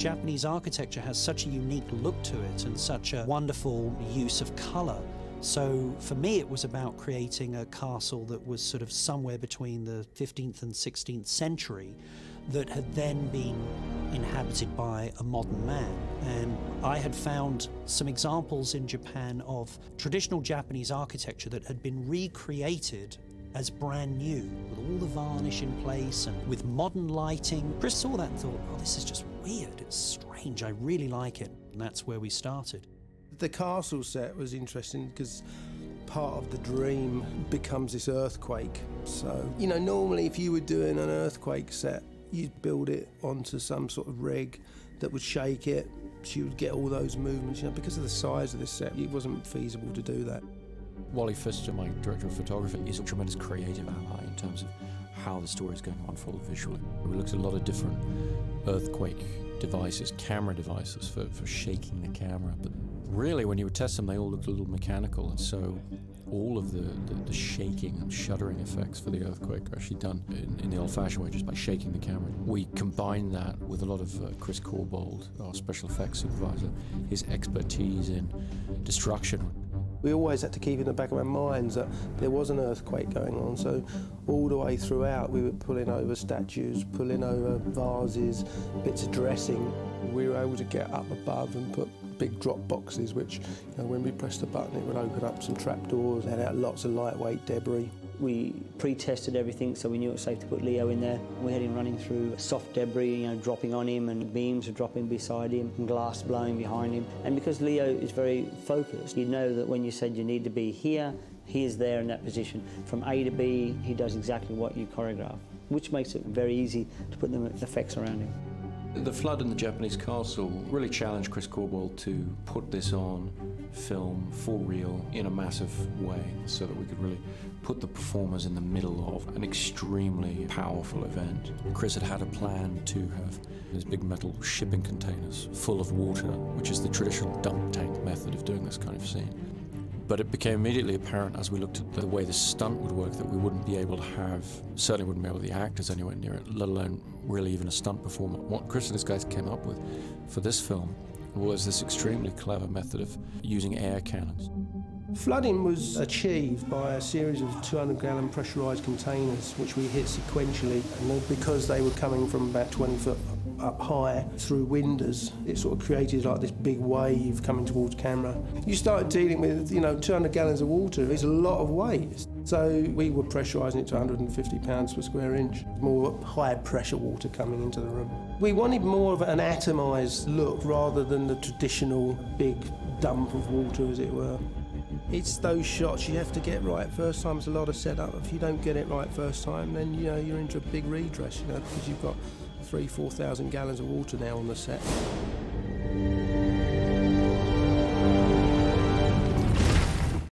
Japanese architecture has such a unique look to it and such a wonderful use of colour. So for me, it was about creating a castle that was sort of somewhere between the 15th and 16th century that had then been inhabited by a modern man. And I had found some examples in Japan of traditional Japanese architecture that had been recreated as brand new, with all the varnish in place and with modern lighting. Chris saw that and thought, oh, this is just weird, it's strange, I really like it. And that's where we started. The castle set was interesting because part of the dream becomes this earthquake. So, you know, normally if you were doing an earthquake set, you'd build it onto some sort of rig that would shake it. You would get all those movements. You know, because of the size of this set, it wasn't feasible to do that. Wally Pfister, my director of photography, is a tremendous creative ally in terms of how the story is going to unfold visually. We looked at a lot of different earthquake devices, camera devices for, for shaking the camera, but really when you would test them, they all looked a little mechanical, and so all of the, the, the shaking and shuddering effects for the earthquake are actually done in, in the old-fashioned way, just by shaking the camera. We combined that with a lot of uh, Chris Corbould, our special effects supervisor, his expertise in destruction we always had to keep in the back of our minds that there was an earthquake going on. So all the way throughout, we were pulling over statues, pulling over vases, bits of dressing. We were able to get up above and put big drop boxes, which you know, when we pressed the button, it would open up some trapdoors. and out lots of lightweight debris. We pre-tested everything, so we knew it was safe to put Leo in there. We had him running through soft debris, you know, dropping on him, and beams were dropping beside him, and glass blowing behind him. And because Leo is very focused, you know that when you said you need to be here, he is there in that position. From A to B, he does exactly what you choreograph, which makes it very easy to put the effects around him. The flood in the Japanese castle really challenged Chris Corbould to put this on film for real in a massive way so that we could really put the performers in the middle of an extremely powerful event. Chris had had a plan to have these big metal shipping containers full of water, which is the traditional dump tank method of doing this kind of scene. But it became immediately apparent as we looked at the way the stunt would work that we wouldn't be able to have, certainly wouldn't be able to the actors anywhere near it, let alone really even a stunt performer. What Chris and his guys came up with for this film was this extremely clever method of using air cannons. Flooding was achieved by a series of 200 gallon pressurised containers which we hit sequentially and because they were coming from about 20 foot up high through windows. It sort of created like this big wave coming towards camera. You started dealing with, you know, 200 gallons of water. It's a lot of weight. So we were pressurising it to 150 pounds per square inch. More high pressure water coming into the room. We wanted more of an atomised look rather than the traditional big dump of water, as it were. It's those shots you have to get right first time. It's a lot of setup. If you don't get it right first time, then you know you're into a big redress. You know because you've got three, four thousand gallons of water now on the set.